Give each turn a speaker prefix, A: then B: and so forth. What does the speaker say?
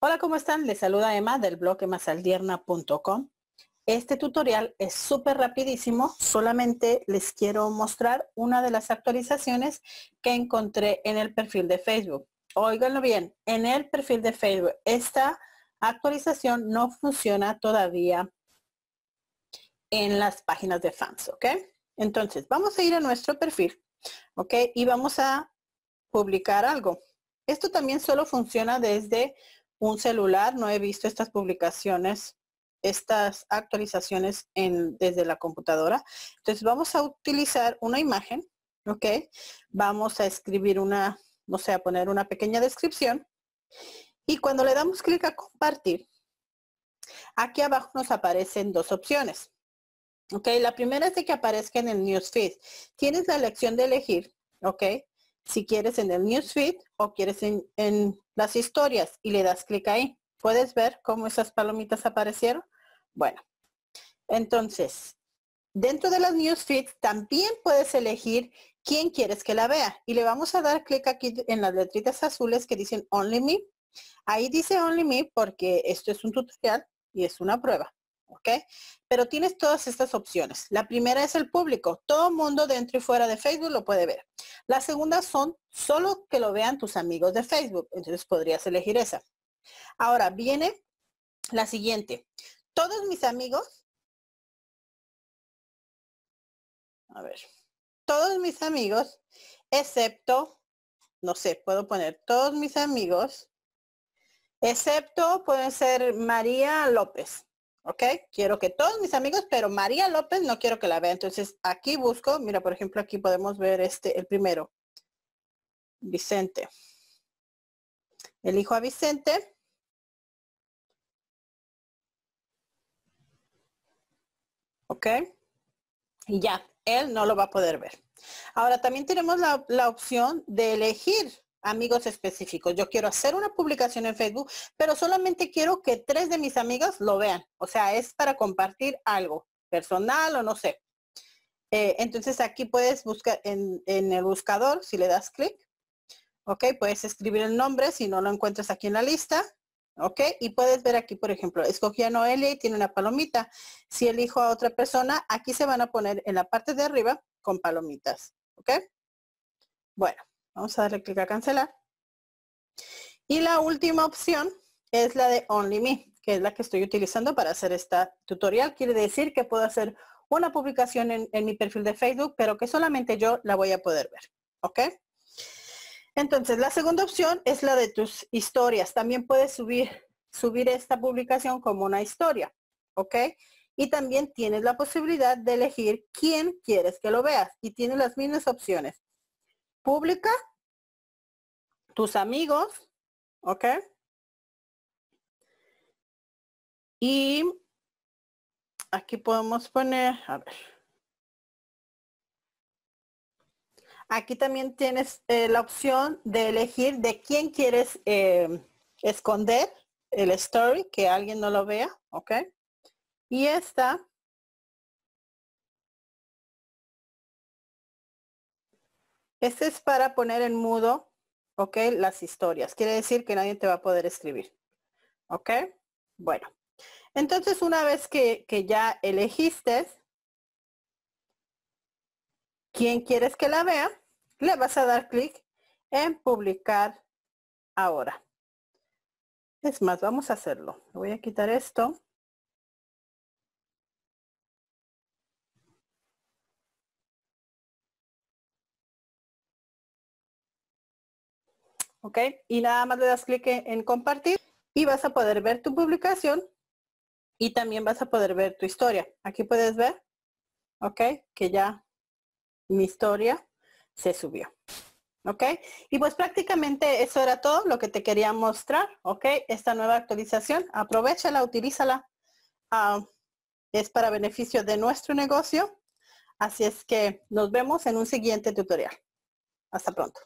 A: Hola, ¿cómo están? Les saluda Emma del blog emasaldierna.com. Este tutorial es súper rapidísimo, solamente les quiero mostrar una de las actualizaciones que encontré en el perfil de Facebook. Óiganlo bien, en el perfil de Facebook, esta actualización no funciona todavía en las páginas de fans, ¿ok? Entonces, vamos a ir a nuestro perfil, ¿ok? Y vamos a publicar algo. Esto también solo funciona desde un celular, no he visto estas publicaciones, estas actualizaciones en, desde la computadora. Entonces vamos a utilizar una imagen, ¿ok? Vamos a escribir una, no sé, a poner una pequeña descripción. Y cuando le damos clic a compartir, aquí abajo nos aparecen dos opciones. Ok, la primera es de que aparezca en el newsfeed. Tienes la elección de elegir, ok, si quieres en el newsfeed o quieres en, las historias y le das clic ahí. ¿Puedes ver cómo esas palomitas aparecieron? Bueno, entonces, dentro de las newsfeed también puedes elegir quién quieres que la vea. Y le vamos a dar clic aquí en las letritas azules que dicen Only Me. Ahí dice Only Me porque esto es un tutorial y es una prueba. ¿Ok? Pero tienes todas estas opciones. La primera es el público. Todo mundo dentro y fuera de Facebook lo puede ver. La segunda son solo que lo vean tus amigos de Facebook. Entonces podrías elegir esa. Ahora viene la siguiente. Todos mis amigos. A ver. Todos mis amigos, excepto, no sé, puedo poner todos mis amigos, excepto pueden ser María López. ¿Ok? Quiero que todos mis amigos, pero María López no quiero que la vea. Entonces aquí busco, mira, por ejemplo, aquí podemos ver este, el primero. Vicente. Elijo a Vicente. ¿Ok? Y ya, él no lo va a poder ver. Ahora también tenemos la, la opción de elegir amigos específicos. Yo quiero hacer una publicación en Facebook, pero solamente quiero que tres de mis amigos lo vean. O sea, es para compartir algo personal o no sé. Eh, entonces aquí puedes buscar en, el buscador, si le das clic, ok, puedes escribir el nombre si no lo encuentras aquí en la lista, ok, y puedes ver aquí, por ejemplo, escogí a Noelia y tiene una palomita. Si elijo a otra persona, aquí se van a poner en la parte de arriba con palomitas, ok. Bueno, Vamos a darle clic a cancelar. Y la última opción es la de Only Me, que es la que estoy utilizando para hacer esta tutorial. Quiere decir que puedo hacer una publicación en, mi perfil de Facebook, pero que solamente yo la voy a poder ver. ¿Ok? Entonces, la segunda opción es la de tus historias. También puedes subir, subir esta publicación como una historia. ¿Ok? Y también tienes la posibilidad de elegir quién quieres que lo veas. Y tienes las mismas opciones pública, tus amigos, ¿ok? Y aquí podemos poner, a ver. Aquí también tienes eh, la opción de elegir de quién quieres eh, esconder el story, que alguien no lo vea, ¿ok? Y esta Este es para poner en mudo, ¿ok? Las historias. Quiere decir que nadie te va a poder escribir. ¿Ok? Bueno. Entonces, una vez que, que ya elegiste quién quieres que la vea, le vas a dar clic en publicar ahora. Es más, vamos a hacerlo. Voy a quitar esto. ¿Ok? Y nada más le das clic en, compartir y vas a poder ver tu publicación y también vas a poder ver tu historia. Aquí puedes ver, ¿ok? Que ya mi historia se subió. ¿Ok? Y pues prácticamente eso era todo lo que te quería mostrar, ¿ok? Esta nueva actualización, aprovechala, utilízala. Ah, es para beneficio de nuestro negocio. Así es que nos vemos en un siguiente tutorial. Hasta pronto.